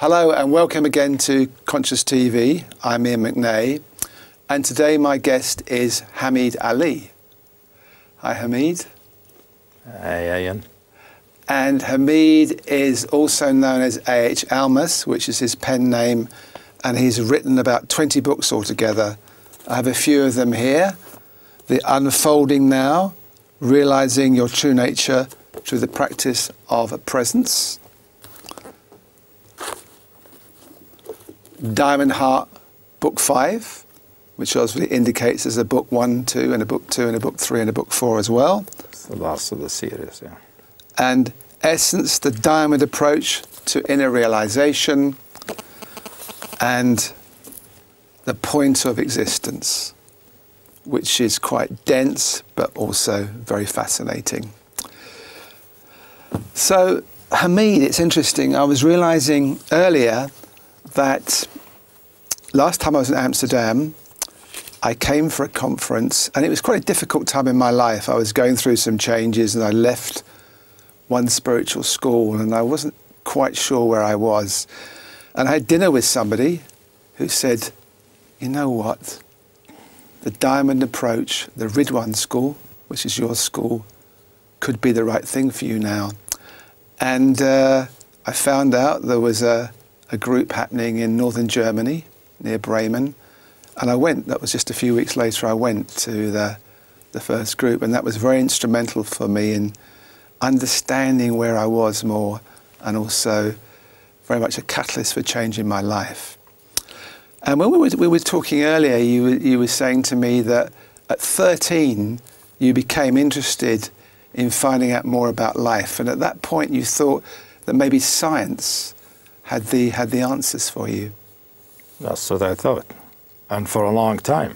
Hello and welcome again to Conscious TV. I'm Iain McNay, and today my guest is Hameed Ali. Hi, Hameed. Hi, Iain. And Hameed is also known as A.H. Almaas, which is his pen name, and he's written about 20 books altogether. I have a few of them here. The Unfolding Now, Realizing Your True Nature Through the Practice of Presence. Diamond Heart, Book 5, which obviously indicates there's a book 1, 2, and a book 2, and a book 3, and a book 4 as well. It's the last of the series, yeah and Essence, the Diamond Approach to Inner Realization, and the Point of Existence, which is quite dense but also very fascinating. So, Hameed, it's interesting. I was realizing earlier that last time I was in Amsterdam, I came for a conference, and it was quite a difficult time in my life. I was going through some changes, and I left one spiritual school, and I wasn't quite sure where I was. And I had dinner with somebody who said, You know what? The Diamond Approach, the Ridhwan School, which is your school, could be the right thing for you now. And uh, I found out there was a, a group happening in northern Germany near Bremen. And I went, that was just a few weeks later, I went to the, the first group, and that was very instrumental for me in understanding where I was more and also very much a catalyst for changing my life. And when we were, we were talking earlier, you, you were saying to me that at 13 you became interested in finding out more about life. And at that point you thought that maybe science had the, had the answers for you. That's what I thought. And for a long time,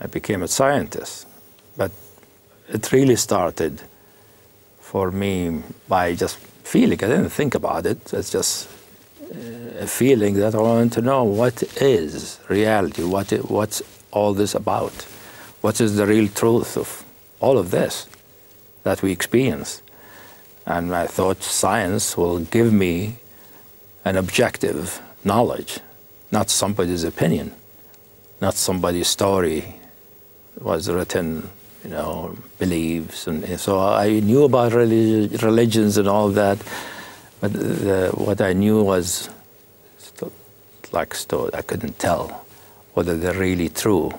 I became a scientist. But it really started for me by just feeling. I didn't think about it. It's just uh, a feeling that I wanted to know what is reality, what what's all this about, what is the real truth of all of this that we experience. And I thought science will give me an objective knowledge, not somebody's opinion, not somebody's story was written you know, beliefs. And so I knew about religi religions and all that, but the, what I knew was like story. I couldn't tell whether they're really true.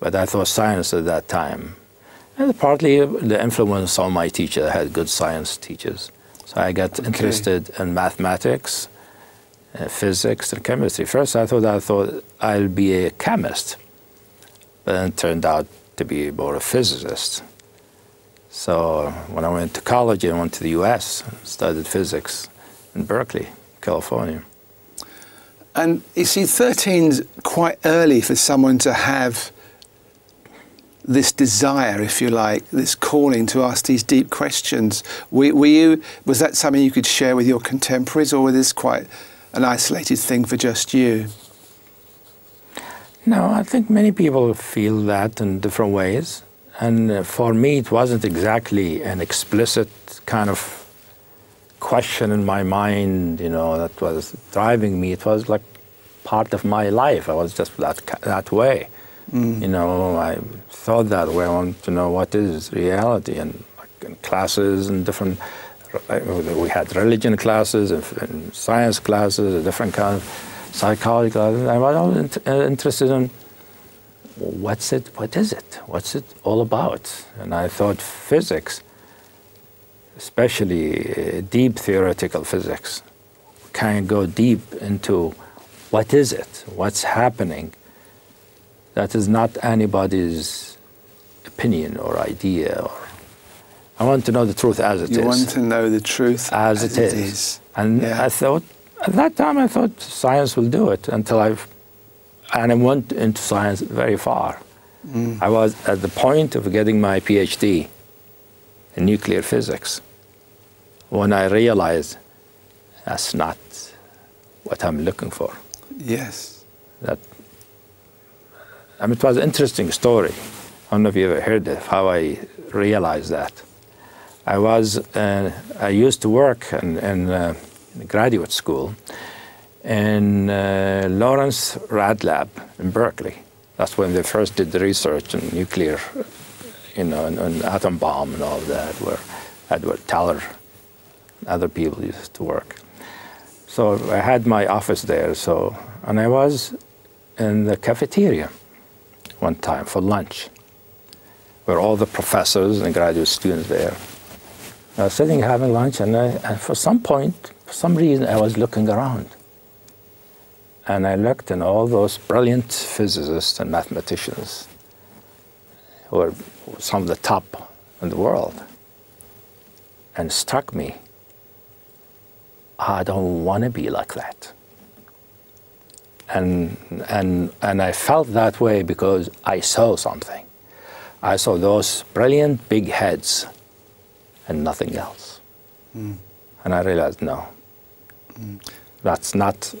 But I thought science at that time. And partly the influence on my teacher. I had good science teachers. So I got okay. interested in mathematics, uh, physics, and chemistry. First, I thought I thought I'll be a chemist, but then it turned out to be more a physicist. So when I went to college, I went to the U.S. studied physics in Berkeley, California. And you see, 13's quite early for someone to have this desire, if you like, this calling to ask these deep questions. Were, were, you, was that something you could share with your contemporaries, or was this quite an isolated thing for just you? No, I think many people feel that in different ways. And uh, for me, it wasn't exactly an explicit kind of question in my mind, you know, that was driving me. It was like part of my life. I was just that, that way. Mm. You know, I thought that way. I wanted to know what is reality. And in classes and different, we had religion classes and, and science classes, and different kinds of psychology classes. I was uh, interested in what's it, what is it, what's it all about? And I thought physics, especially uh, deep theoretical physics, can go deep into what is it, what's happening. That is not anybody's opinion or idea. Or I want to know the truth as it you is. you want to know the truth as, as it, is. it is. And yeah. I thought at that time, I thought science will do it until I've, and I went into science very far. Mm. I was at the point of getting my PhD in nuclear physics when I realized that's not what I'm looking for. Yes. That, I mean, it was an interesting story. I don't know if you ever heard of how I realized that. I was, uh, I used to work in, in uh, in graduate school in uh, Lawrence Rad Lab in Berkeley. That's when they first did the research on nuclear, you know, and, and atom bomb and all that, where Edward Teller, other people used to work. So I had my office there. So and I was in the cafeteria one time for lunch, where all the professors and graduate students there. I was sitting having lunch, and, I, and for some point, for some reason, I was looking around. And I looked, and all those brilliant physicists and mathematicians who were some of the top in the world, and struck me. I don't want to be like that. And, and, and I felt that way because I saw something. I saw those brilliant big heads and nothing else. Mm. And I realized, no, mm. that's not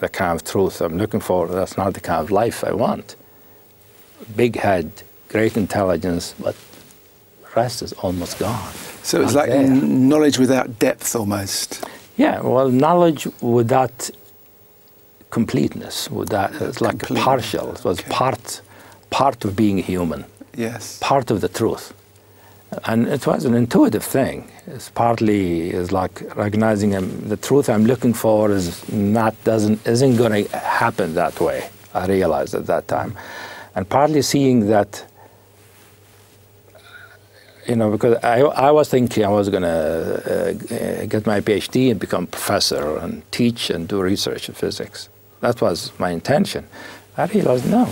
the kind of truth I'm looking for. That's not the kind of life I want. Big head, great intelligence, but rest is almost gone. So it's like knowledge without depth almost. Yeah, well, knowledge without completeness. With that, it's like partial. It was okay. part, part of being human. Yes. Part of the truth. And it was an intuitive thing. It's partly is like recognizing um, the truth I'm looking for is not doesn't isn't going to happen that way. I realized at that time, and partly seeing that you know, because I, I was thinking I was going to uh, get my PhD and become professor and teach and do research in physics. That was my intention. I realized, no,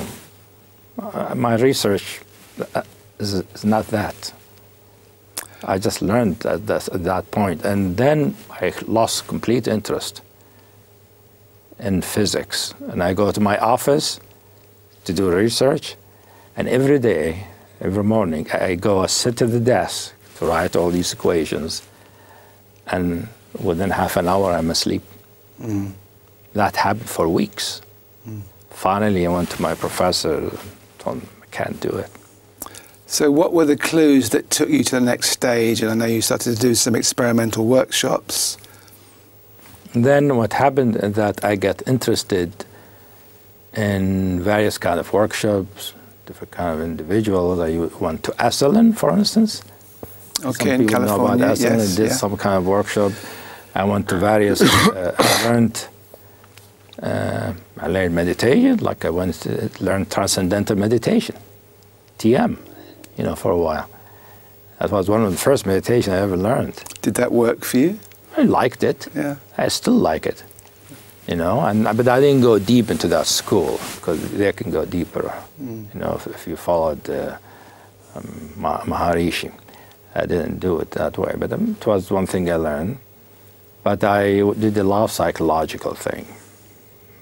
my research uh, is, not that. I just learned at that, at that point. And then I lost complete interest in physics. And I go to my office to do research, and every day every morning. I go I sit at the desk to write all these equations, and within half an hour I'm asleep. Mm. That happened for weeks. Mm. Finally, I went to my professor, told him I can't do it. So, what were the clues that took you to the next stage? And I know you started to do some experimental workshops. Then, what happened is that I got interested in various kind of workshops, different kind of individuals. I went to Esalen, for instance. Okay, some in California, know about Esalen. Yes, did yeah. some kind of workshop. I went to various. uh, I learned. Uh, I learned meditation, like I went to learn transcendental meditation, TM, you know, for a while. That was one of the first meditation I ever learned. Did that work for you? I liked it. Yeah. I still like it you know. And but I didn't go deep into that school because they can go deeper, mm. you know, if, if, you followed uh, um, Maharishi. I didn't do it that way, but um, it was one thing I learned. But I did a lot of psychological thing.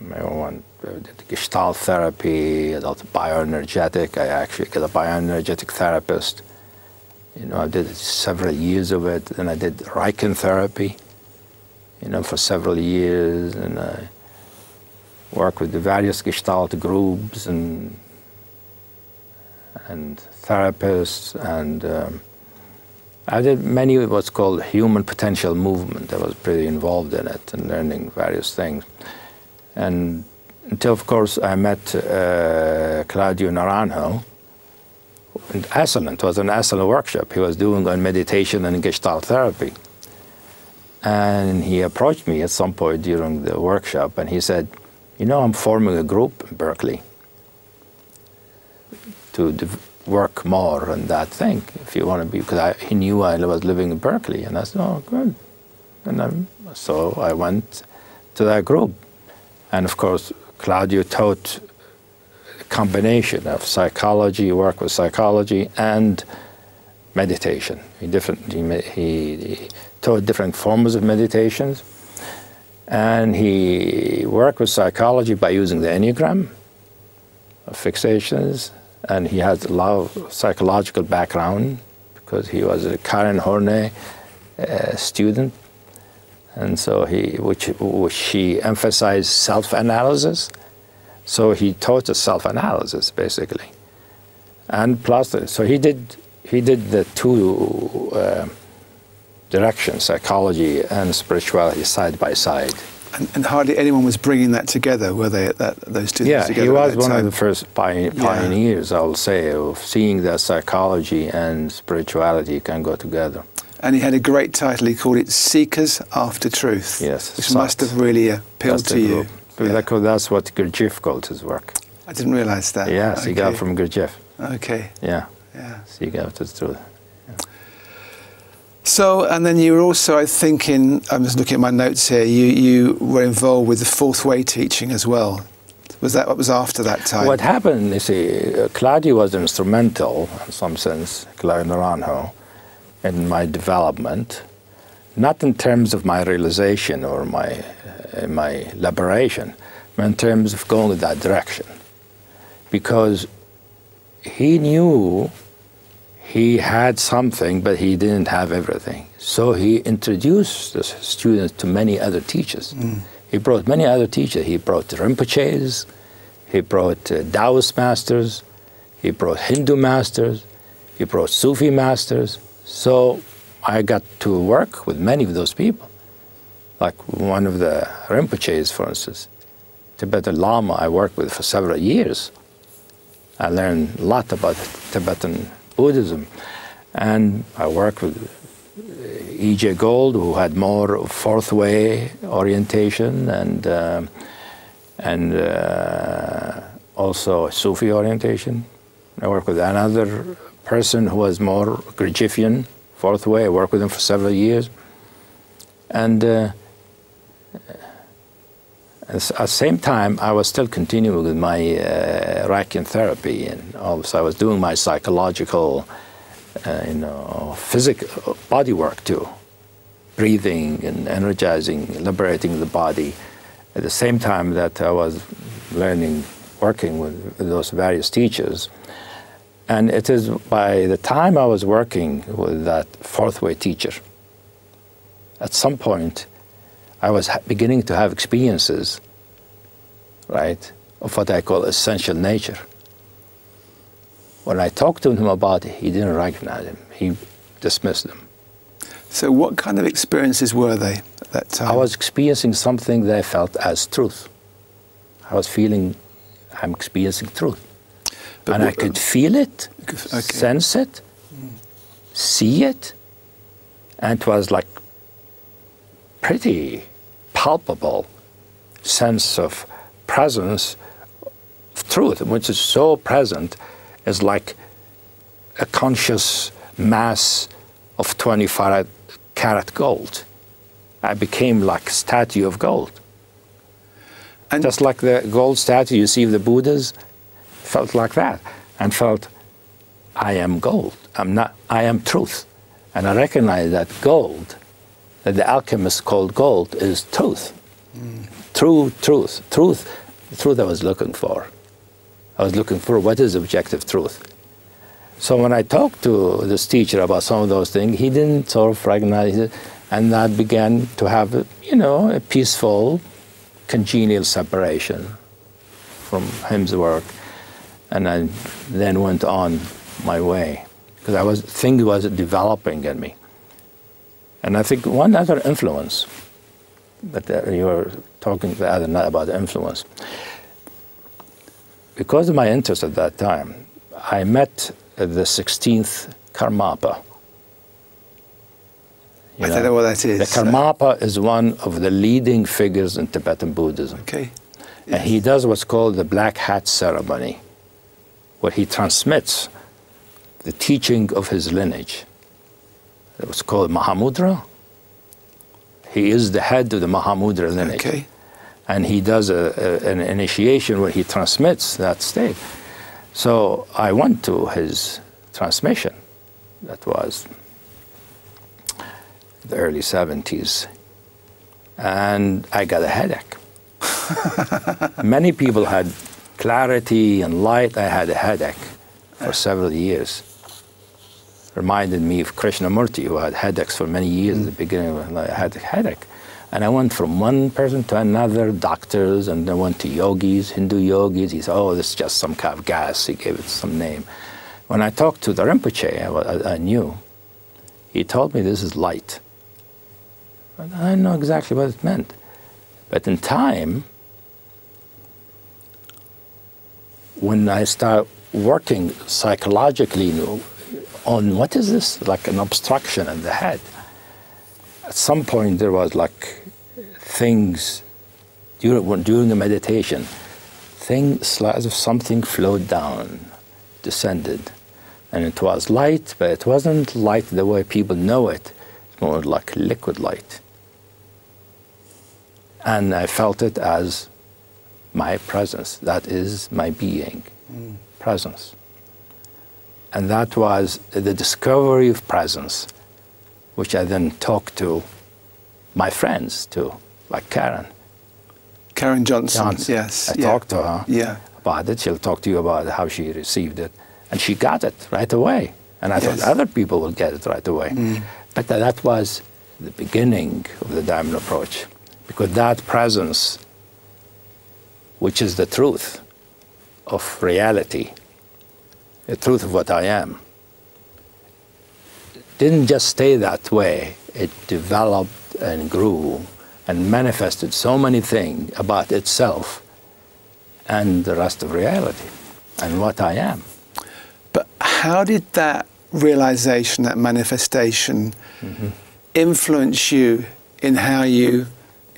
I did Gestalt therapy, did bioenergetic. I actually got a bioenergetic therapist. You know, I did several years of it. Then I did Reiki therapy you know, for several years, and I worked with the various Gestalt groups and and therapists, and um, I did many of what's called human potential movement. I was pretty involved in it and learning various things, and until, of course, I met uh, Claudio Naranjo. In it was an Esalen workshop he was doing on meditation and Gestalt therapy. And he approached me at some point during the workshop and he said, You know, I'm forming a group in Berkeley to work more on that thing if you want to be, because I, he knew I was living in Berkeley. And I said, Oh, good. And I'm, so I went to that group. And of course, Claudio taught a combination of psychology, work with psychology, and meditation. He, different, he, he, he taught different forms of meditations. And he worked with psychology by using the Enneagram, of fixations, and he has a lot of psychological background because he was a Karen Horney uh, student. And so he, which, which he emphasized self-analysis. So he taught us self-analysis, basically. And plus, so he did, he did the two uh, direction, psychology and spirituality side by side. And, and hardly anyone was bringing that together, were they? That, those two Yeah, things together he was one time? of the first pi- pioneers, I'll say, of seeing that psychology and spirituality can go together. And he had a great title. He called it "Seekers After Truth." Yes, which so- must have really appealed That's to you. Yeah. Because That's what Gurdjieff called his work. I didn't realise that. Yes, he got Okay. from Gurdjieff. Okay. Yeah, Yeah. seek after truth. So, and then you were also, I think, in, I'm just looking at my notes here, you, you were involved with the fourth way teaching as well. Was that what was after that time? What happened, you see, uh, Claudio was instrumental in some sense, Claudio Naranjo, in my development, not in terms of my realization or my, uh, my liberation, but in terms of going in that direction. Because he knew he had something, but he didn't have everything. So he introduced the students to many other teachers. He brought many other teachers. He brought Rinpoches, he brought uh, Taoist masters, he brought Hindu masters, he brought Sufi masters. So I got to work with many of those people. Like one of the Rinpoches, for instance, Tibetan Lama, I worked with for several years. I learned a lot about Tibetan Buddhism. And I worked with E.J. Gold, who had more fourth way orientation and, um and uh, also Sufi orientation. I worked with another person who was more Gurdjieffian, fourth way. I worked with him for several years. And uh, at the same time, I was still continuing with my uh, therapy, and also I was doing my psychological, uh, you know, physical body work too, breathing and energizing, liberating the body. At the same time that I was learning, working with those various teachers, and it is by the time I was working with that fourth way teacher. At some point, I was beginning to have experiences, right, of what I call essential nature. When I talked to him about it, he didn't recognize him. He dismissed them. so, what kind of experiences were they at that time? I was experiencing something that I felt as truth. I was feeling I'm experiencing truth. But and I could feel it, Okay. sense it, see it, and it was like pretty palpable sense of presence of truth, which is so present, is like a conscious mass of 25 karat gold. I became like a statue of gold. And- Just like the gold statue you see of the Buddhas, felt like that and felt, I am gold. I'm not, I am truth. And I recognize that gold, that the alchemist called gold, is truth. True truth. Truth, truth I was looking for. I was looking for what is objective truth. So when I talked to this teacher about some of those things, he didn't sort of recognize it, and that began to have, you know, a peaceful, congenial separation from him's work, and I then went on my way because I was thing was developing in me, and I think one other influence, but uh, you were talking the other night about influence. Because of my interest at that time, I met the 16th Karmapa. You I don't know what that is. The Karmapa is one of the leading figures in Tibetan Buddhism. Okay. And he does what's called the black hat ceremony, where he transmits the teaching of his lineage. It was called Mahamudra. He is the head of the Mahamudra lineage. Okay. And he does a, a- an initiation where he transmits that state. So I went to his transmission. That was the early 70s. And I got a headache. Many people had clarity and light. I had a headache for several years. Reminded me of Krishnamurti, who had headaches for many years at the mm. beginning. Of, I had a headache. And I went from one person to another, doctors, and then went to yogis, Hindu yogis. He said, oh, this is just some kind of gas. He gave it some name. When I talked to the Rinpoche, I, I- I knew. He told me this is light. I didn't know exactly what it meant. But in time, when I start working psychologically on what is this, like an obstruction in the head, at some point there was like things during, during the meditation, things as if something flowed down, descended. And it was light, but it wasn't light the way people know it. It's more like liquid light. And I felt it as my presence. That is my being, mm. presence. And that was the discovery of presence, which I then talked to my friends, to like Karen. Karen Johnson, Johnson. yes. I yeah. talked to her yeah. about it. She'll talk to you about how she received it. And she got it right away. And I yes. thought other people will get it right away. Mm. But that was the beginning of the diamond approach. Because that presence, which is the truth of reality, the truth of what I am, didn't just stay that way. It developed and grew and manifested so many things about itself and the rest of reality and what I am. But how did that realization, that manifestation, mm-hmm. influence you in how you,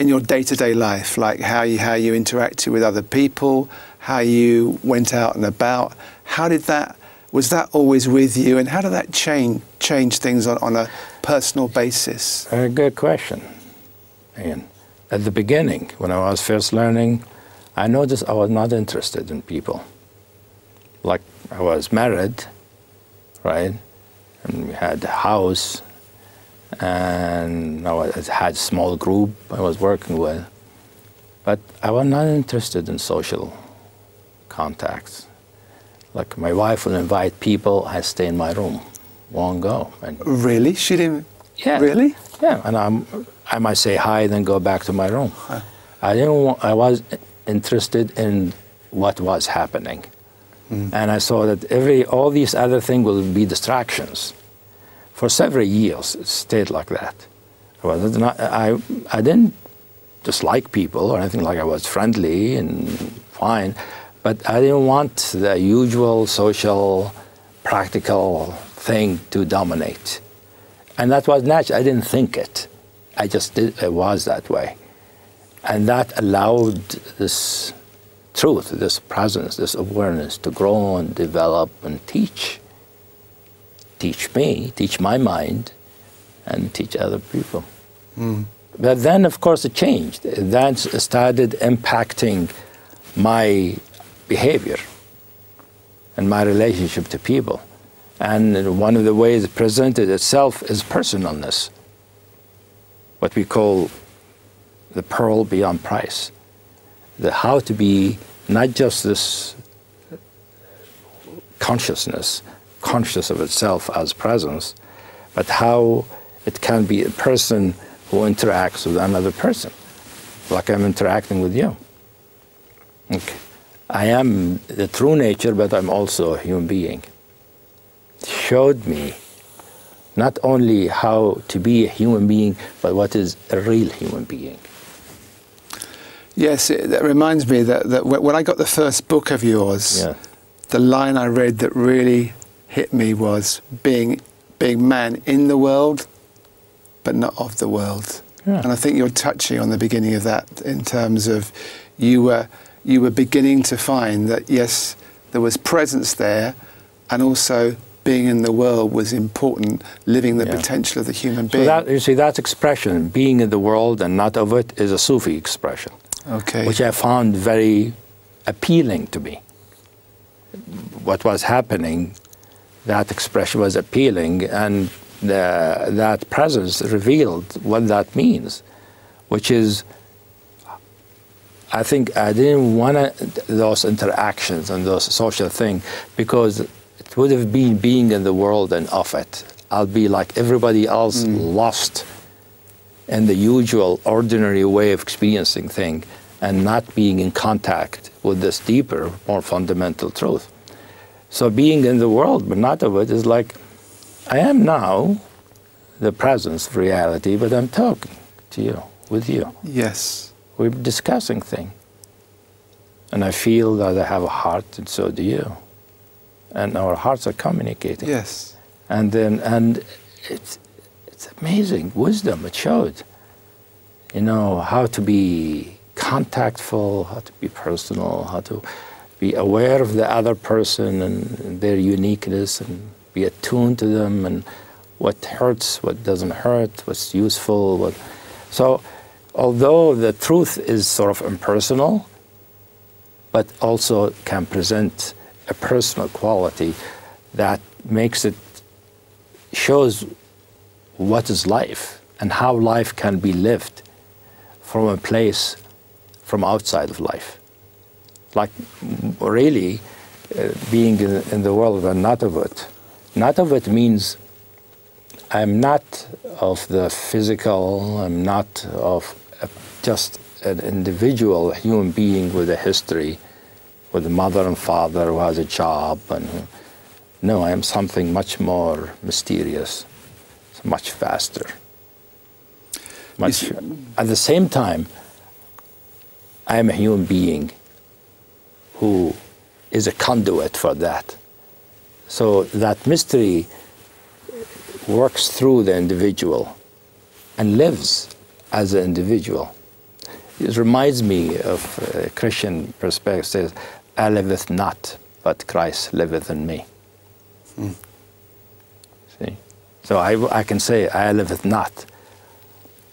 in your day-to-day life, like how you how you interacted with other people, how you went out and about? How did that? Was that always with you, and how did that change change things on, on a personal basis? A good question. And at the beginning, when I was first learning, I noticed I was not interested in people. Like I was married, right? And we had a house, and I had a small group I was working with. But I was not interested in social contacts. Like my wife would invite people, I stay in my room, won't go. And really? She didn't? Yeah. Really? Yeah, and I'm, I might say hi, then go back to my room. Huh. I didn't. Want, I was interested in what was happening. Mm. And I saw that every all these other things will be distractions. For several years, it stayed like that. I, was not, I, I didn't dislike people or anything like I was friendly and fine, but I didn't want the usual social, practical thing to dominate. And that was natural. I didn't think it. I just did, it was that way. And that allowed this truth, this presence, this awareness to grow and develop and teach. Teach me, teach my mind, and teach other people. Mm. But then, of course, it changed. That started impacting my behavior and my relationship to people. And one of the ways it presented itself is personalness, what we call the pearl beyond price. The how to be not just this consciousness, conscious of itself as presence, but how it can be a person who interacts with another person, like I'm interacting with you. Okay. I am the true nature, but I'm also a human being. Showed me not only how to be a human being, but what is a real human being. Yes, it, that reminds me that, that when I got the first book of yours, yeah. the line I read that really hit me was being, being man in the world, but not of the world. Yeah. And I think you're touching on the beginning of that in terms of you were, you were beginning to find that, yes, there was presence there, and also being in the world was important, living the yeah. potential of the human being. So that, you see, that expression, being in the world and not of it, is a Sufi expression okay. which I found very appealing to me. What was happening, that expression was appealing, and the, that presence revealed what that means, which is, I think I didn't want those interactions and those social things because it would have been being in the world and of it. I'll be like everybody else, mm. lost in the usual, ordinary way of experiencing things and not being in contact with this deeper, more fundamental truth. So being in the world, but not of it, is like I am now the presence of reality, but I'm talking to you, with you. Yes. We're discussing things. And I feel that I have a heart, and so do you. And our hearts are communicating. Yes. And then, and it's, it's amazing wisdom it showed. You know, how to be contactful, how to be personal, how to be aware of the other person and their uniqueness and be attuned to them and what hurts, what doesn't hurt, what's useful. What... So, although the truth is sort of impersonal, but also can present a personal quality that makes it shows what is life and how life can be lived from a place from outside of life. Like really uh, being in, in, the world of not of it. Not of it means I'm not of the physical, I'm not of a, just an individual human being with a history, with a mother and father who has a job. And no, I am something much more mysterious, much faster. Much, at the same time, I am a human being who is a conduit for that. So that mystery works through the individual and lives as an individual. It reminds me of a Christian perspective. Says, "I liveth not, but Christ liveth in me." Hmm. See, so I, I can say, "I liveth not,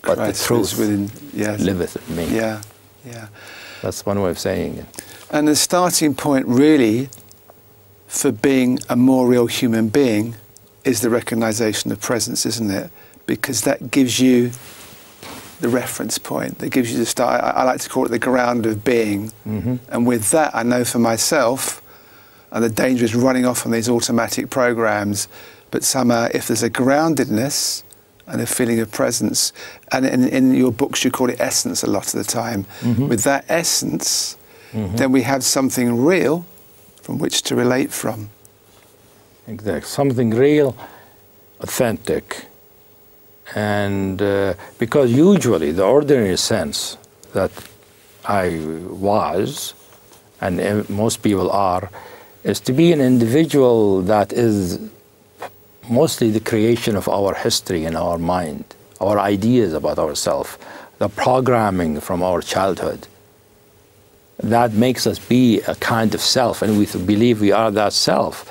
but Christ the truth within, yes. liveth in me." Yeah, yeah. That's one way of saying it. And the starting point, really, for being a more real human being, is the recognition of presence, isn't it? Because that gives you the reference point that gives you the start. I, I like to call it the ground of being. Mm-hmm. And with that, I know for myself, and the danger is running off on these automatic programs. But somehow, if there's a groundedness and a feeling of presence, and in, in your books you call it essence a lot of the time, mm-hmm. with that essence, mm-hmm. then we have something real from which to relate from. Exactly. Something real, authentic, and uh, because usually the ordinary sense that I was, and most people are, is to be an individual that is mostly the creation of our history in our mind, our ideas about ourselves, the programming from our childhood. That makes us be a kind of self, and we believe we are that self.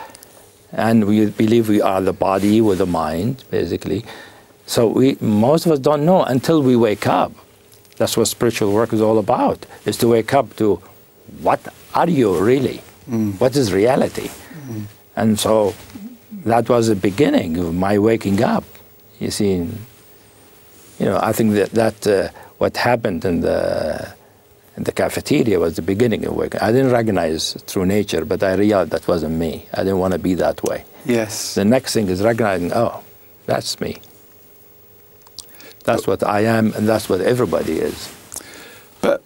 And we believe we are the body with the mind, basically. So we, most of us don't know until we wake up. That's what spiritual work is all about, is to wake up to what are you really? Mm. What is reality? Mm. And so that was the beginning of my waking up. You see, you know, I think that, that uh, what happened in the, the cafeteria was the beginning of waking I didn't recognize through nature, but I realized that wasn't me. I didn't want to be that way. Yes. The next thing is recognizing, oh, that's me. That's what I am, and that's what everybody is. But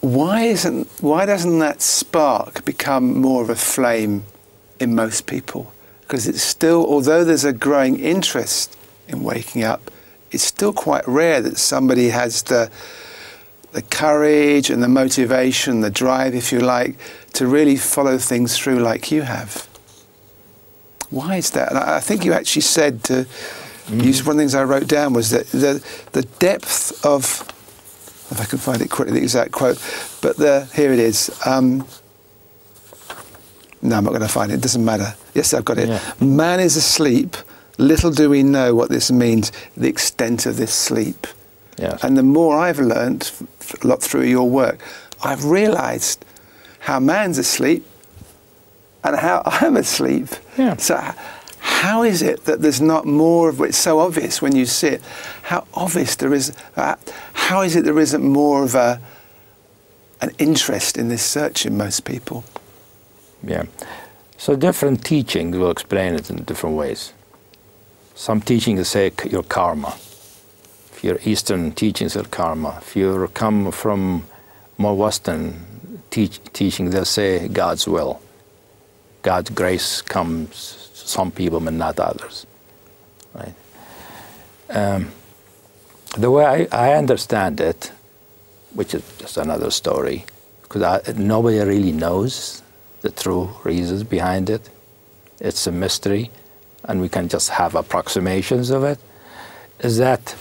why isn't why doesn't that spark become more of a flame in most people? Because it's still, although there's a growing interest in waking up, it's still quite rare that somebody has the the courage and the motivation, the drive, if you like, to really follow things through like you have. Why is that? And I think you actually said to Mm. One of the things I wrote down was that the, the depth of, if I can find it quickly, the exact quote, but the, here it is. Um, no, I'm not going to find it. It doesn't matter. Yes, I've got it. Yeah. Man is asleep. Little do we know what this means, the extent of this sleep. Yes. And the more I've learned a lot through your work, I've realized how man's asleep and how I'm asleep. Yeah. So how is it that there's not more of it's so obvious when you see it? How obvious there is? Uh, how is it there isn't more of a an interest in this search in most people? Yeah. So different teachings will explain it in different ways. Some teachings say your karma. If your Eastern teachings are karma. If you come from more Western teach, teaching, they'll say God's will. God's grace comes to some people, and not others. Right? Um, the way I, I understand it, which is just another story, because nobody really knows the true reasons behind it. It's a mystery, and we can just have approximations of it. Is that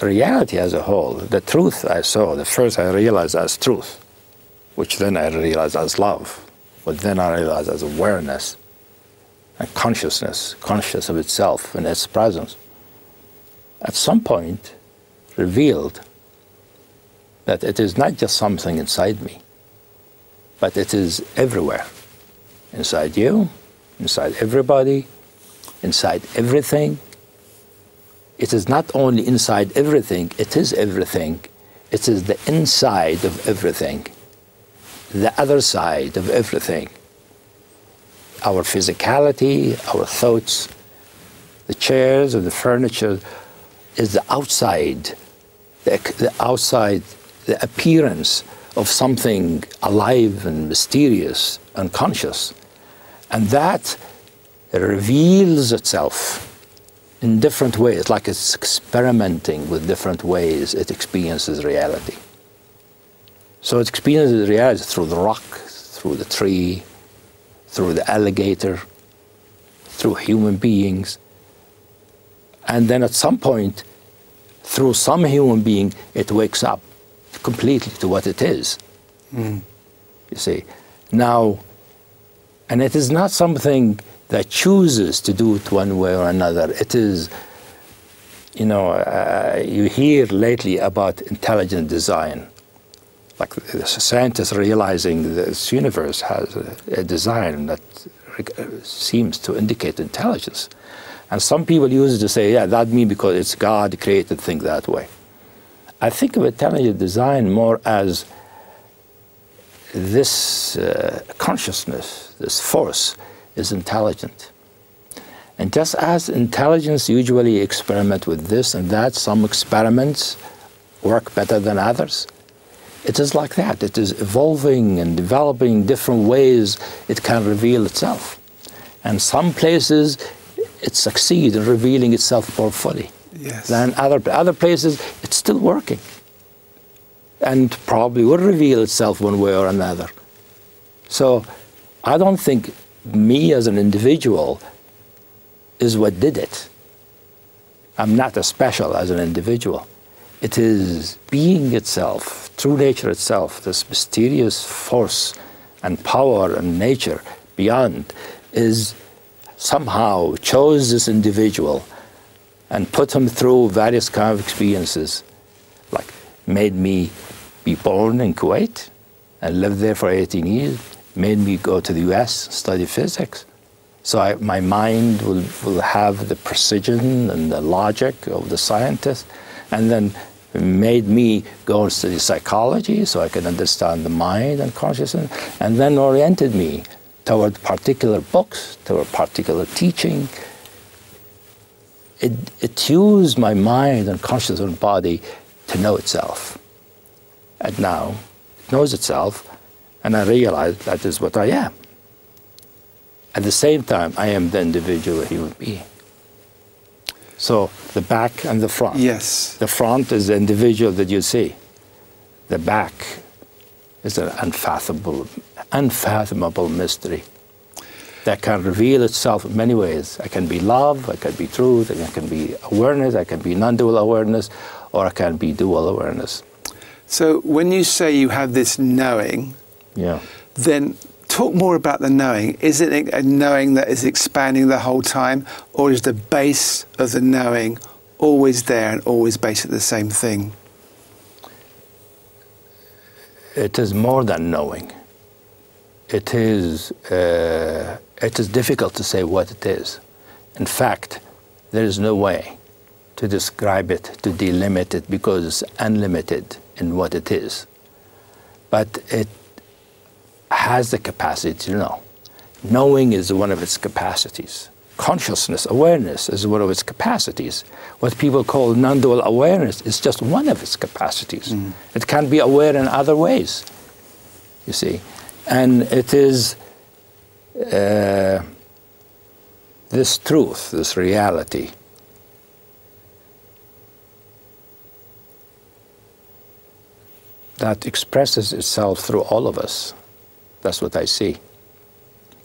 reality as a whole, the truth I saw, the first I realized as truth, which then I realized as love, but then I realized as awareness and consciousness, conscious of itself and its presence. At some point, revealed that it is not just something inside me, but it is everywhere. Inside you, inside everybody, inside everything. It is not only inside everything, it is everything. It is the inside of everything, the other side of everything. Our physicality, our thoughts, the chairs and the furniture is the outside, the, the outside, the appearance of something alive and mysterious and conscious. And that reveals itself in different ways, like it's experimenting with different ways it experiences reality. So it experiences reality through the rock, through the tree, through the alligator, through human beings. And then at some point, through some human being, it wakes up completely to what it is. Mm. You see. Now, and it is not something that chooses to do it one way or another. It is, you know, uh, you hear lately about intelligent design. Like scientists realizing this universe has a, a design that seems to indicate intelligence. And some people use it to say, yeah, that means because it's God created things that way. I think of intelligent design more as this uh, consciousness, this force, is intelligent. And just as intelligence usually experiment with this and that, some experiments work better than others. It is like that. It is evolving and developing different ways it can reveal itself. And some places it succeeds in revealing itself more fully. Yes. Than other other places, it's still working, and probably will reveal itself one way or another. So, I don't think me as an individual is what did it. I'm not as special as an individual. It is being itself, true nature itself, this mysterious force and power and nature beyond, is somehow chose this individual and put him through various kind of experiences, like made me be born in Kuwait and lived there for 18 years, made me go to the US, study physics. So I, my mind will, will have the precision and the logic of the scientist, and then made me go and study psychology so I could understand the mind and consciousness, and then oriented me toward particular books, toward particular teaching. It, it used my mind and consciousness and body to know itself. And now it knows itself, and I realize that is what I am. At the same time, I am the individual human being. So the back and the front. Yes. The front is the individual that you see. The back is an unfathomable, unfathomable mystery that can reveal itself in many ways. It can be love, it can be truth, it can be awareness, it can be non-dual awareness, or it can be dual awareness. So when you say you have this knowing, yeah. then talk more about the knowing. Is it a knowing that is expanding the whole time, or is the base of the knowing always there and always based at the same thing? it is more than knowing. It is, uh, it is difficult to say what it is. In fact, there is no way to describe it, to delimit it, because it's unlimited in what it is. But it has the capacity to know. Knowing is one of its capacities consciousness, awareness is one of its capacities. What people call non dual awareness is just one of its capacities. Mm. It can be aware in other ways, you see. And it is uh, this truth, this reality, that expresses itself through all of us. That's what I see.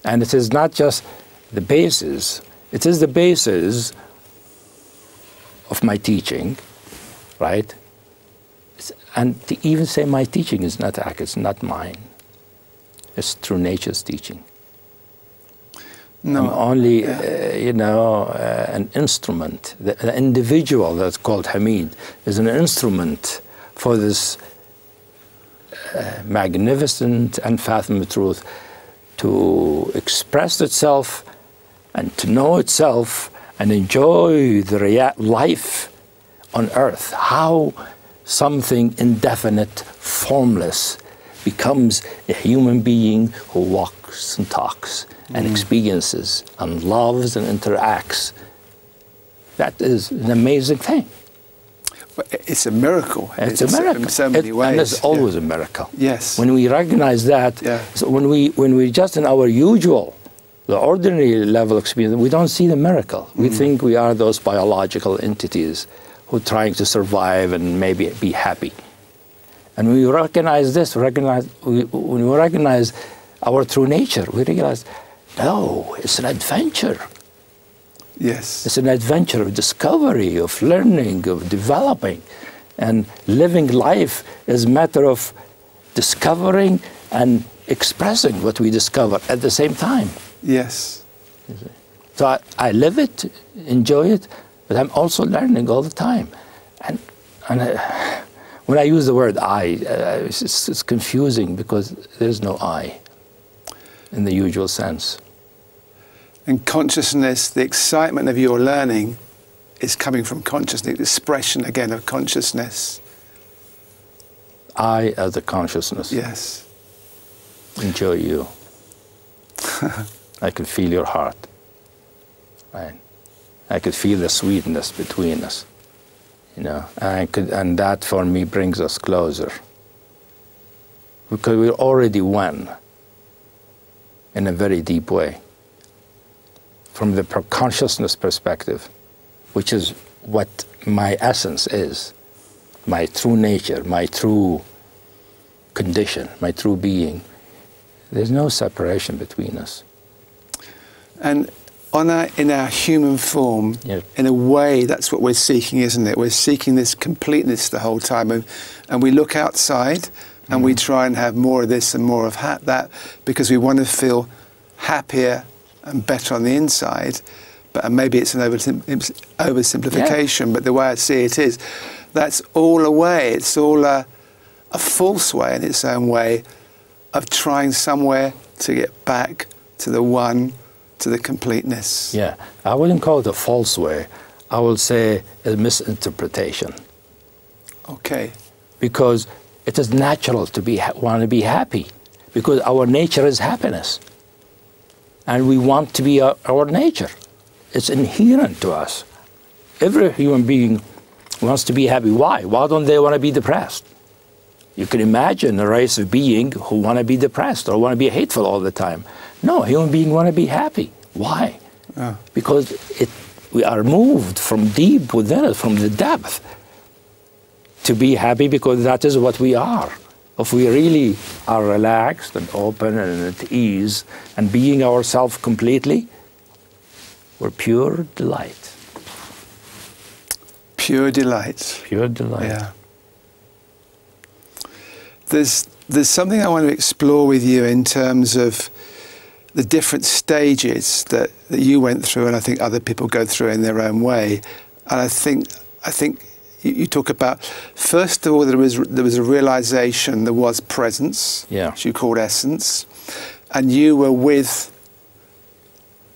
And it is not just the basis, it is the basis of my teaching, right? And to even say my teaching is not it's not mine. It's through nature's teaching. No. I'm only, yeah. uh, you know, uh, an instrument. The, the, individual that's called Hameed is an instrument for this uh, magnificent, unfathomable truth to express itself and to know itself and enjoy the rea- life on earth. How something indefinite, formless, becomes a human being who walks and talks and mm. experiences and loves and interacts. That is an amazing thing. It's a miracle. It's, it's a miracle. In so many it, ways. And it's always yeah. a miracle. Yes. When we recognize that, yeah. so when we when we just in our usual, the ordinary level of experience, we don't see the miracle. We mm. think we are those biological entities who are trying to survive and maybe be happy. And when we recognize this, recognize we, when we recognize our true nature, we realize no, it's an adventure. Yes. It's an adventure of discovery, of learning, of developing. And living life is a matter of discovering and expressing what we discover at the same time. Yes. So I, I live it, enjoy it, but I'm also learning all the time. And, and I, when I use the word I, uh, it's, it's confusing because there's no I in the usual sense. And consciousness, the excitement of your learning is coming from consciousness, the expression again of consciousness. I as a consciousness. Yes. Enjoy you. I can feel your heart. Right. I could feel the sweetness between us. You know, and I could, and that for me brings us closer. Because we're already one in a very deep way. From the consciousness perspective, which is what my essence is, my true nature, my true condition, my true being, there's no separation between us. And on our, in our human form, yeah. in a way, that's what we're seeking, isn't it? We're seeking this completeness the whole time. And, and we look outside and mm-hmm. we try and have more of this and more of ha- that because we want to feel happier and better on the inside. But maybe it's an oversimplification, yeah. but the way I see it is that's all a way. It's all a, a false way in its own way of trying somewhere to get back to the one, to the completeness. Yeah, I wouldn't call it a false way. I would say a misinterpretation. Okay. Because it is natural to be want to be happy, because our nature is happiness, and we want to be our, our nature. It's inherent to us. Every human being wants to be happy. Why? Why don't they want to be depressed? You can imagine a race of being who want to be depressed or want to be hateful all the time. No, human beings want to be happy. Why? Yeah. Because it, we are moved from deep within us, from the depth, to be happy because that is what we are. If we really are relaxed and open and at ease and being ourselves completely, we're pure delight. Pure delight. Pure delight. Yeah. There's, there's something I want to explore with you in terms of the different stages that, that you went through, and I think other people go through in their own way. And I think, I think you, you talk about first of all there was there was a realization there was presence, yeah. which you called essence, and you were with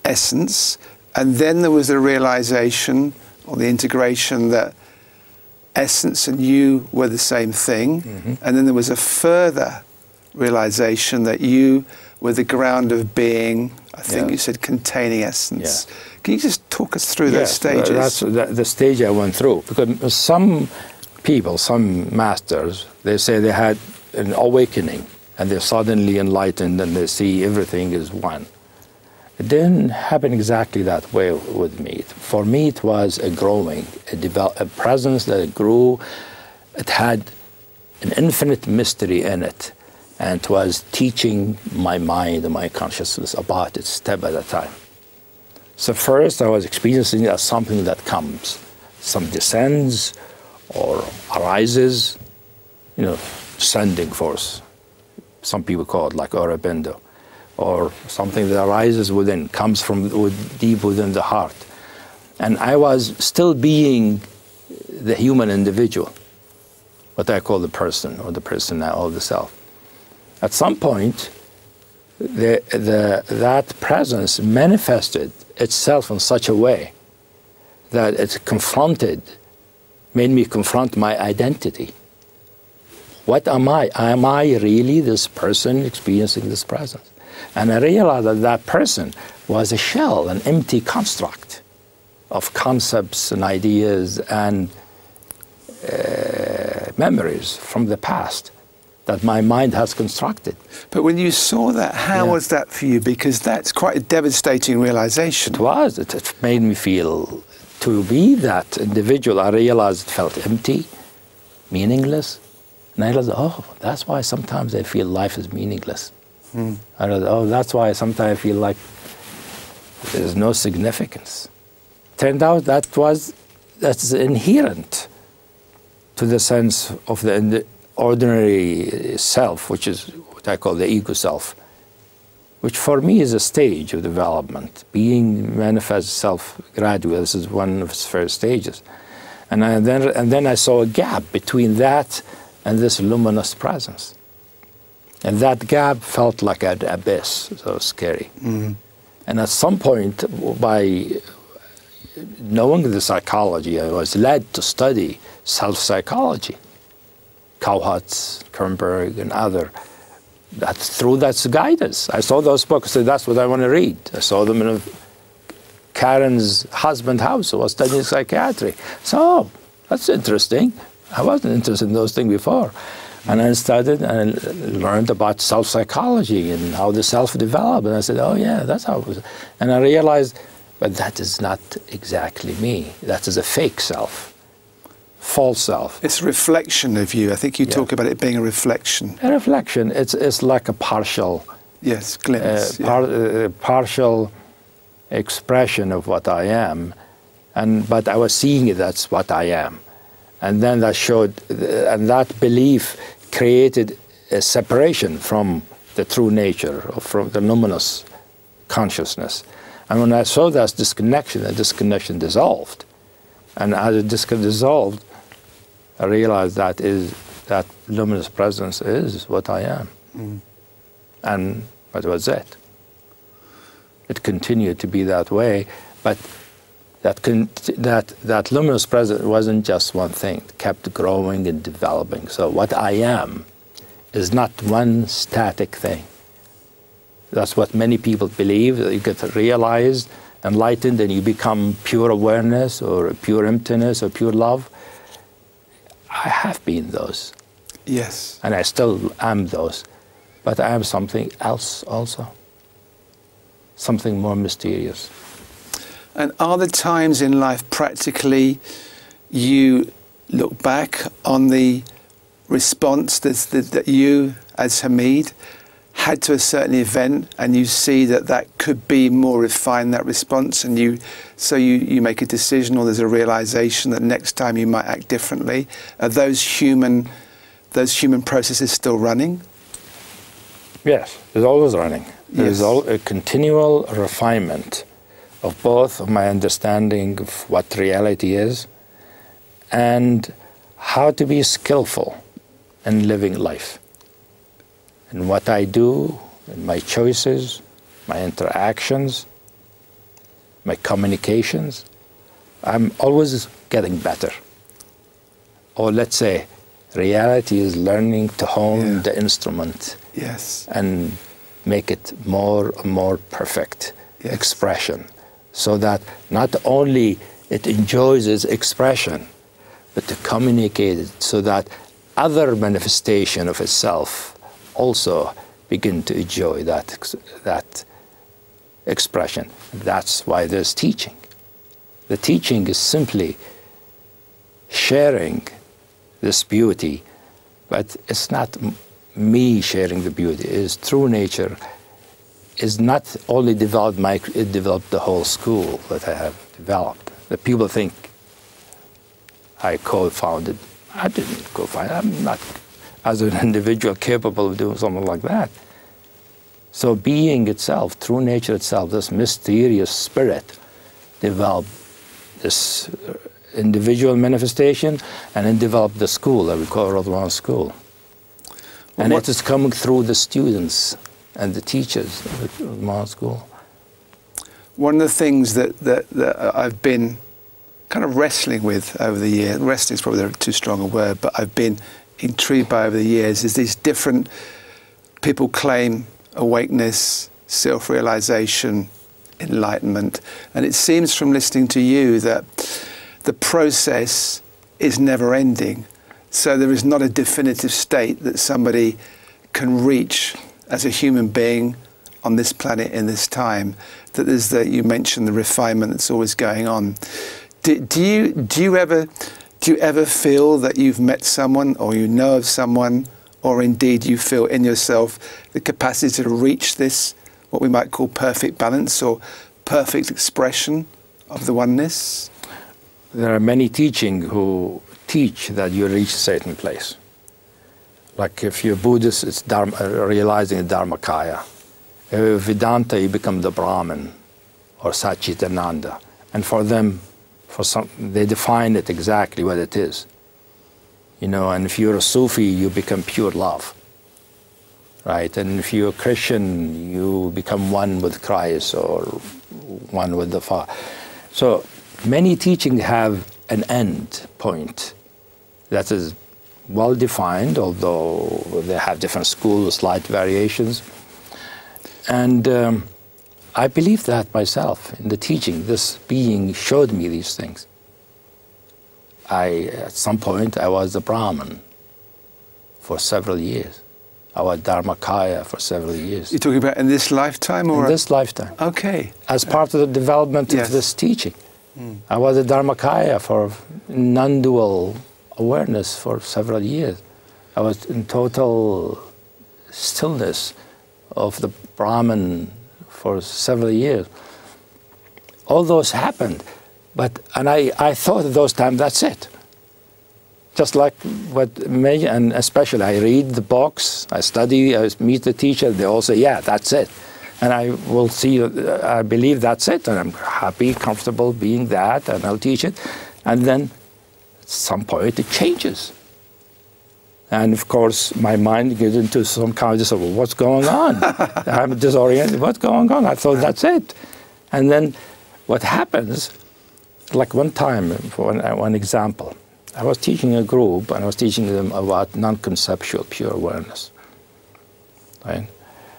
essence, and then there was a realization or the integration that essence and you were the same thing, mm-hmm. and then there was a further realization that you were the ground of being. I think yeah. you said containing essence. Yeah. Can you just talk us through those stages? That's the, the stage I went through because some people, some masters, they say they had an awakening and they're suddenly enlightened and they see everything is one. It didn't happen exactly that way with me. For me, it was a growing, a, develop, a presence that grew. It had an infinite mystery in it, and it was teaching my mind and my consciousness about it step at a time. So first, I was experiencing it as something that comes, some descends or arises, you know, descending force. Some people call it like Aurobindo, or something that arises within, comes from deep within the heart. And I was still being the human individual, what I call the person or the person uh, or the self. At some point, the, the, that presence manifested itself in such a way that it confronted, made me confront my identity. What am I? Am I really this person experiencing this presence? And I realized that that person was a shell, an empty construct of concepts and ideas and uh, memories from the past that my mind has constructed. But when you saw that, how yeah. was that for you? Because that's quite a devastating realization. It was. It, it, made me feel to be that individual. I realized it felt empty, meaningless. And I realized, oh, that's why sometimes I feel life is meaningless. Hmm. I realized, oh, that's why sometimes I feel like there's no significance. Turned out that was that's inherent to the sense of the ordinary self, which is what I call the ego self, which for me is a stage of development. Being manifests self gradually. This is one of its first stages. And, I, then, and then I saw a gap between that and this luminous presence. And that gap felt like an abyss, so scary. Mm-hmm. And at some point, by knowing the psychology, I was led to study self psychology. Kohut's, Kernberg, and other. That through that guidance. I saw those books. Said, that's what I want to read. I saw them in a, Karen's husband house who was studying psychiatry. So that's interesting. I wasn't interested in those things before. And I studied and learned about self psychology and how the self developed. And I said, oh, yeah, that's how it was. And I realized, but that is not exactly me. That is a fake self false self. It's a reflection of you. I think you yeah. talk about it being a reflection. A reflection. It's it's like a partial. Yes, glimpse. Uh, par, uh, partial expression of what I am, and but I was seeing it. That's what I am, and then that showed, uh, and that belief created a separation from the true nature, or from the luminous consciousness. And when I saw that disconnection, the disconnection dissolved. And as it dissolved, I realized that is that luminous presence is what I am. Mm. And that was it. It continued to be that way, but that, that, that luminous presence wasn't just one thing. It kept growing and developing. So what I am is not one static thing. That's what many people believe. You get realized, enlightened, and you become pure awareness or pure emptiness or pure love. I have been those. Yes. And I still am those. But I am something else also. Something more mysterious. And are there times in life practically you look back on the response that, that, that you, as Hameed, had to a certain event and you see that that could be more refined that response and you so you, you make a decision or there's a realization that next time you might act differently. Are those human those human processes still running? Yes it's always running. There's yes. a continual refinement of both of my understanding of what reality is and how to be skillful in living life in what I do, in my choices, my interactions, my communications. I'm always getting better. Or let's say, reality is learning to hone yeah. the instrument. Yes. And make it more and more perfect yes. expression. So that not only it enjoys its expression, but to communicate it so that other manifestation of itself also begin to enjoy that, that expression. That's why there's teaching. The teaching is simply sharing this beauty But it's not me sharing the beauty. It's true nature. Is not only developed my, it developed the whole school that I have developed. The people think I co-founded. I didn't co-found. I'm not, as an individual, capable of doing something like that. So being itself, true nature itself, this mysterious spirit, developed this uh, individual manifestation, and then developed the school that we call Ridhwan School. And what- it is coming through the students and the teachers of the Ridhwan School. One of the things that, that, that I've been kind of wrestling with over the years, wrestling is probably too strong a word, but I've been intrigued by over the years is these different people claim awakeness, self realization, enlightenment. And it seems from listening to you that the process is never ending. So there is not a definitive state that somebody can reach as a human being on this planet in this time. That there's the you mentioned the refinement that's always going on. Do, do you do you ever do you ever feel that you've met someone or you know of someone or indeed you feel in yourself the capacity to reach this what we might call perfect balance or perfect expression of the oneness? There are many teaching who teach that you reach a certain place. Like if you're Buddhist, it's dharma, realizing the Dharmakaya. If you're Vedanta, you become the Brahman or Satchitananda. And for them, for some, they define it exactly what it is. You know, and if you're a Sufi, you become pure love. Right? And if you're a Christian, you become one with Christ or one with the Father. So many teachings have an end point that is well defined, although they have different schools, slight variations. And um, I believe that myself in the teaching. This being showed me these things. I, at some point, I was a Brahman for several years. I was Dharmakaya for several years. You're talking about in this lifetime or In this lifetime Okay. as part of the development Yes. of this teaching. Hmm. I was a Dharmakaya for non dual awareness for several years. I was in total stillness of the Brahman for several years. All those happened, but and I, I thought at those times that's it. Just like what may and especially I read the books, I study, I meet the teacher. They all say, "Yeah, that's it," and I will see. I believe that's it, and I'm happy, comfortable being that, and I'll teach it. And then, some point, it changes. And of course, my mind gets into some kind of, well, what's going on? I'm disoriented. What's going on? I thought that's it. And then what happens, like one time, for one, uh, one example, I was teaching a group and I was teaching them about non conceptual pure awareness. Right?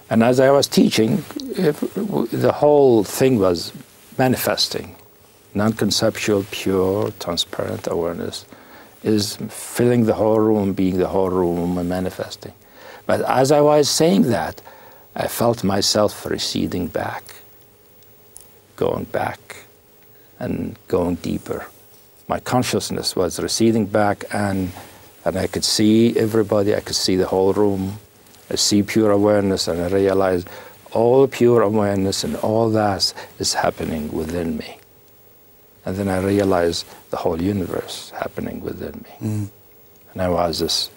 And as I was teaching, if, the whole thing was manifesting. Non conceptual, pure, transparent awareness is filling the whole room, being the whole room, and manifesting. But as I was saying that, I felt myself receding back, going back, and going deeper. My consciousness was receding back, and, and I could see everybody, I could see the whole room, I see pure awareness, and I realized all pure awareness and all that is happening within me. And then I realized the whole universe happening within me. Mm. And I was this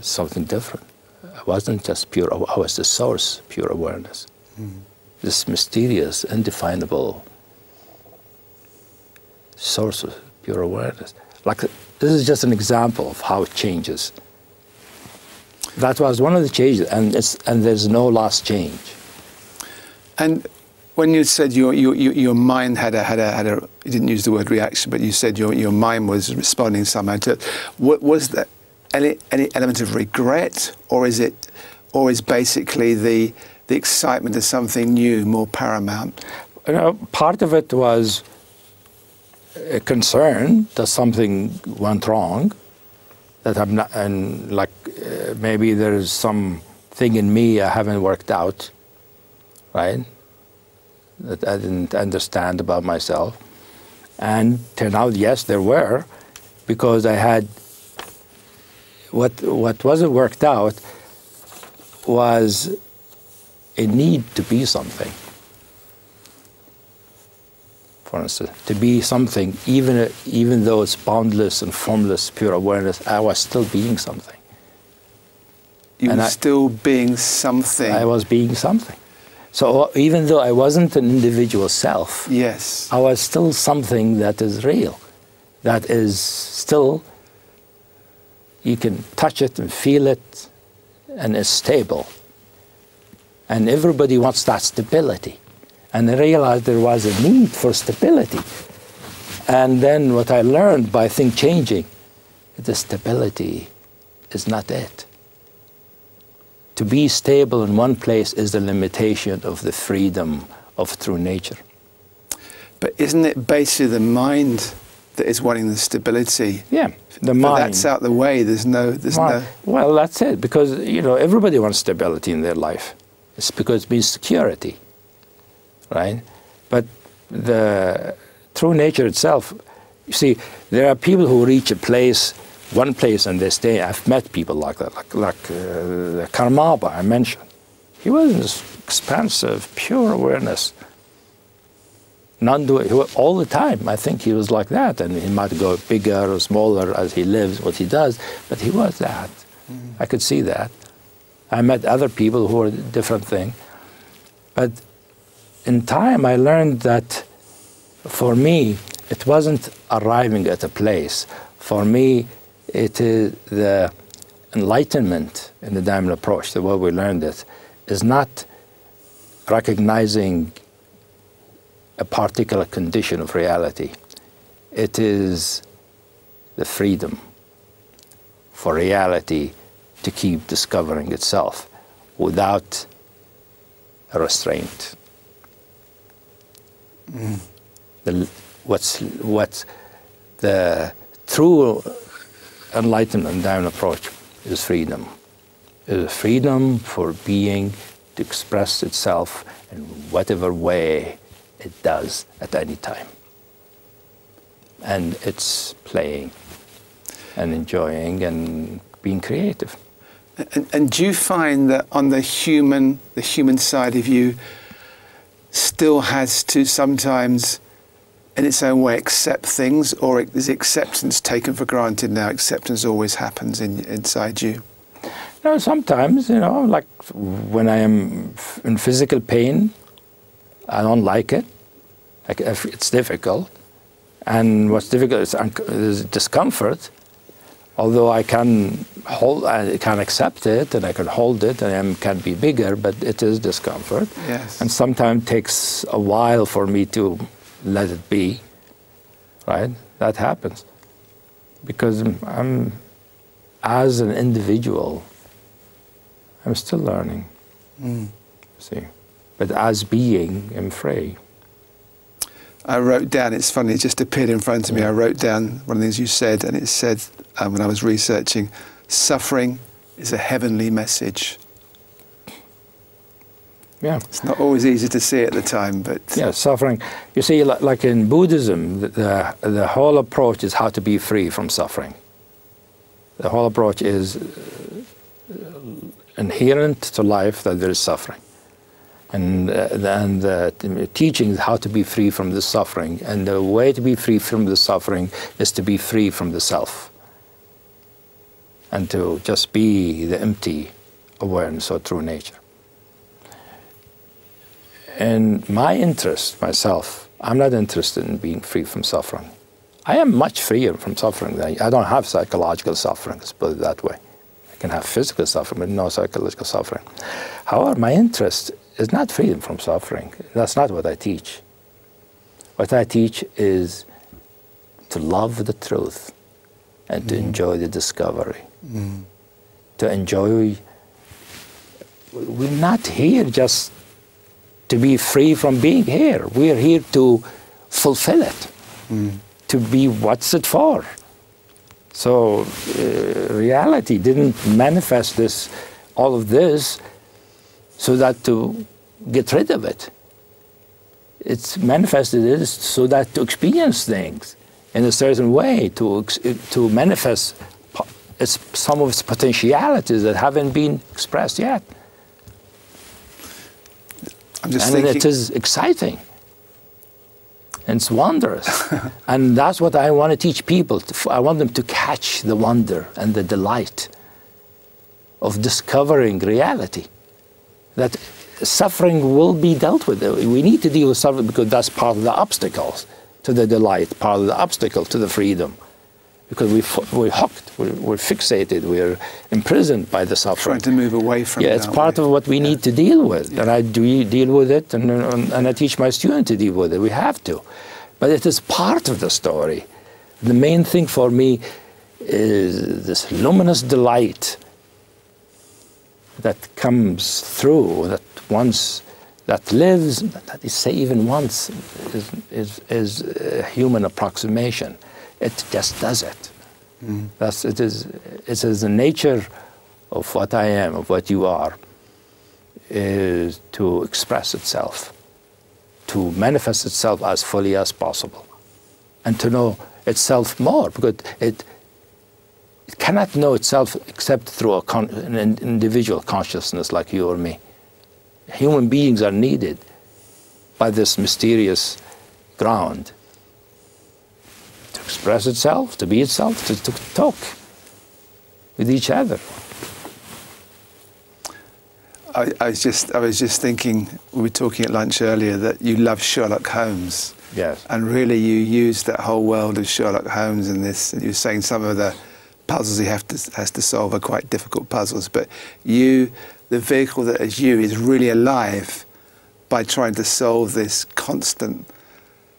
something different. I wasn't just pure, I was the source, pure awareness. Mm. This mysterious, indefinable source of pure awareness. Like this is just an example of how it changes. That was one of the changes, and it's, and there's no last change. And when you said your, your, your mind had a, had a, had a, you didn't use the word reaction, but you said your, your mind was responding somehow to it. Was there any, any element of regret, or is it, or is basically the, the excitement of something new more paramount? You know, part of it was a concern that something went wrong, that I'm not, and like uh, maybe there's something in me I haven't worked out, right? That I didn't understand about myself. And turned out, yes, there were, because I had what what wasn't worked out was a need to be something. For instance, to be something, even even though it's boundless and formless, pure awareness, I was still being something. You And were I- still being something. I was being something. So even though I wasn't an individual self, yes. I was still something that is real, that is still, you can touch it and feel it, and is stable. And everybody wants that stability. And I realized there was a need for stability. And then what I learned by think changing, the stability is not it. To be stable in one place is the limitation of the freedom of true nature. But isn't it basically the mind that is wanting the stability? Yeah, the But mind. that's out the way. There's no. There's Well, no. well, that's it. Because you know everybody wants stability in their life. It's because it means security, right? But the true nature itself. You see, there are people who reach a place, one place, and they stay. I've met people like that, like like uh, Karmapa I mentioned. He was expansive, pure awareness. Do all the time. I think he was like that, and he might go bigger or smaller as he lives, what he does, but he was that. I could see that. I met other people who were a different thing, but in time I learned that for me it wasn't arriving at a place. For me, Eh, it is the enlightenment in the diamond approach, the way we learned it, is not recognizing a particular condition of reality. It is the freedom for reality to keep discovering itself without a restraint. Mm. The, what's, what's the true enlightenment diamond approach is freedom. It is freedom for being to express itself in whatever way it does at any time. And it's playing and enjoying and being creative. And, and do you find that on the human, the human side of you, still has to sometimes, in its own way, accept things, or is acceptance taken for granted now? Acceptance always happens in, inside you. No, sometimes, you know, like when I am in physical pain, I don't like it. Like if it's difficult, and what's difficult is, is discomfort. Although I can hold, I can accept it, and I can hold it, and I can be bigger, but it is discomfort. Yes. And sometimes takes a while for me to let it be. Right? That happens because I'm, as an individual, I'm still learning. See, but as being, I'm free. I wrote down, it's funny, it just appeared in front of me. I wrote down one of the things you said, and it said uh, when I was researching suffering is a heavenly message. Yeah. It's not always easy to see at the time, but Yeah, suffering. You see, li- like in Buddhism, the, the, the whole approach is how to be free from suffering. The whole approach is uh, inherent to life that there is suffering. And, uh, and the teaching is how to be free from the suffering. And the way to be free from the suffering is to be free from the self. And to just be the empty awareness or true nature. And my interest, myself, I'm not interested in being free from suffering. I am much freer from suffering. than I don't have psychological suffering, let's put it that way. I can have physical suffering, but no psychological suffering. However, my interest is not freedom from suffering. That's not what I teach. What I teach is to love the truth and to mm-hmm. enjoy the discovery. Mm-hmm. To enjoy. We're not here just to be free from being here. We're here to fulfill it, to be what's it for. So uh, reality didn't manifest this, all of this, so that to get rid of it. It's manifested it so that to experience things in a certain way, to to manifest some of its potentialities that haven't been expressed yet. I'm just and thinking. it is exciting. And it's wondrous. and that's what I want to teach people. To, I want them to catch the wonder and the delight of discovering reality. That suffering will be dealt with. We need to deal with suffering because that's part of the obstacles to the delight, part of the obstacle to the freedom. Because we, we're hooked, we're, we're, fixated, we're imprisoned by the suffering. Trying to move away from yeah, it. it's part we? of what we yeah. need to deal with. Yeah. And I do deal with it, and, and I teach my students to deal with it. We have to. But it is part of the story. The main thing for me is this luminous delight that comes through, that once, that lives, that is say even once, is, is, is a human approximation. It just does it. Mm. It, is, it is the nature of what I am, of what you are, is to express itself, to manifest itself as fully as possible, and to know itself more, because it, it cannot know itself except through an individual consciousness like you or me. Human beings are needed by this mysterious ground express itself, to be itself, to, to talk with each other. I, I, was just I was just thinking we were talking at lunch earlier that you love Sherlock Holmes. Yes. And really you use that whole world of Sherlock Holmes in this. And you were saying some of the puzzles he have to, has to solve are quite difficult puzzles, but you, the vehicle that is you, is really alive by trying to solve this constant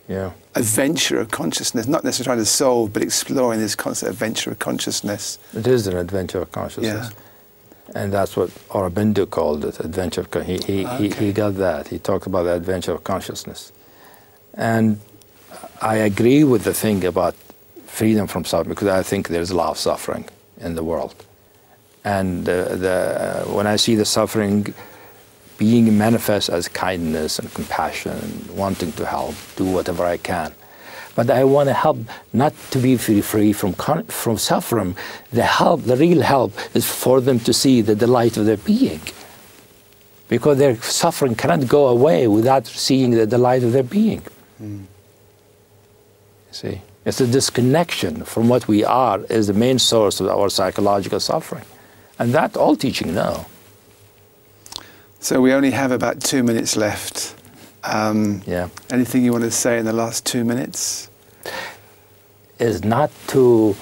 yeah. Adventure of consciousness. Not necessarily trying to solve, but exploring this constant adventure of consciousness. It is an adventure of consciousness. Yeah. And that's what Aurobindo called it, adventure of consciousness. He, he, okay. he, he got that. He talked about the adventure of consciousness. And I agree with the thing about freedom from suffering because I think there's a lot of suffering in the world. And uh, the, uh, when I see the suffering being manifest as kindness and compassion, wanting to help, do whatever I can. But I want to help not to be free, from, from suffering. The help, the real help, is for them to see the delight of their being. Because their suffering cannot go away without seeing the delight of their being. Mm. See? It's a disconnection from what we are is the main source of our psychological suffering. And that all teaching know. So we only have about two minutes left. Um, yeah. Anything you want to say in the last two minutes? Is not to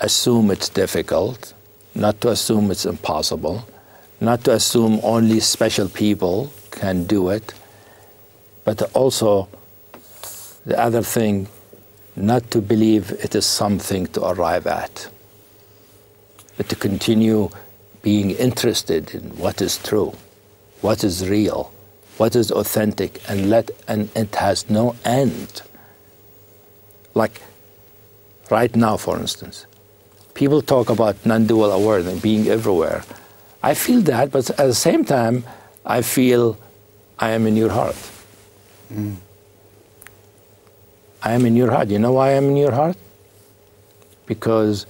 assume it's difficult, not to assume it's impossible, not to assume only special people can do it, but also the other thing, not to believe it is something to arrive at, but to continue being interested in what is true, what is real, what is authentic, and let and it has no end. Like right now, for instance, people talk about non-dual awareness being everywhere. I feel that, but at the same time, I feel I am in your heart. Mm. I am in your heart. You know why I am in your heart? Because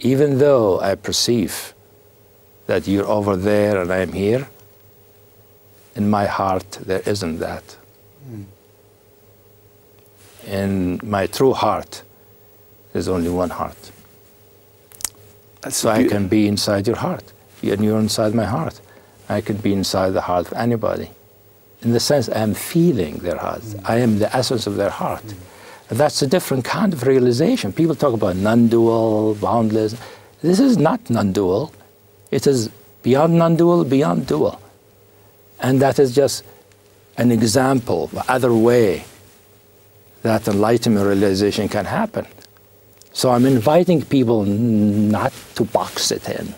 even though I perceive that you're over there and I am here, in my heart there isn't that. Mm. In my true heart, there's only one heart. That's so I can be inside your heart, and you're inside my heart. I can be inside the heart of anybody in the sense I am feeling their heart. I am the essence of their heart. And that's a different kind of realization. People talk about non-dual, boundless. This is not non-dual. It is beyond non-dual, beyond dual. And that is just an example, other way that enlightenment realization can happen. So I'm inviting people not to box it in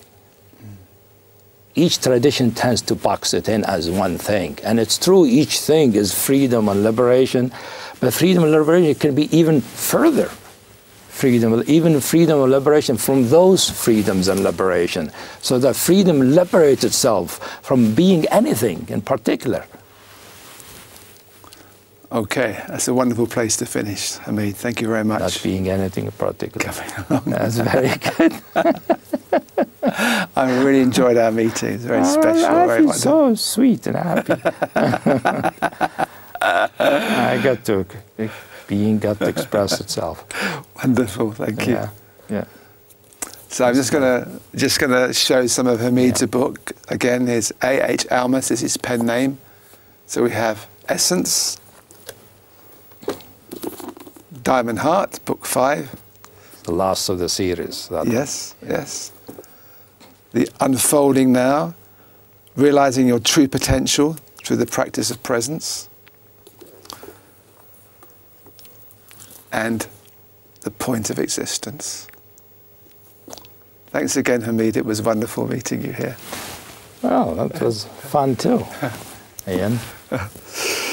each tradition tends to box it in as one thing. And it's true, each thing is freedom and liberation, but freedom and liberation can be even further. Freedom, even freedom and liberation from those freedoms and liberation. So that freedom liberates itself from being anything in particular. Okay, that's a wonderful place to finish, Hameed. Thank you very much. Not being anything in particular. Coming along. That's very good. I really enjoyed our meeting. It's very oh, special. I very feel wonderful. so sweet and happy. I got to being got to express itself. Wonderful. Thank you. Yeah, yeah. So I'm just gonna just gonna show some of Hameed's Yeah. book again. Here's A. H. Almaas is his pen name. So we have Essence, Diamond Heart, book five. The last of the series. That Yes, yes. The unfolding now, realizing your true potential through the practice of presence, and the point of existence. Thanks again, Hameed. It was wonderful meeting you here. Well, that was fun too. Iain.